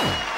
Wow.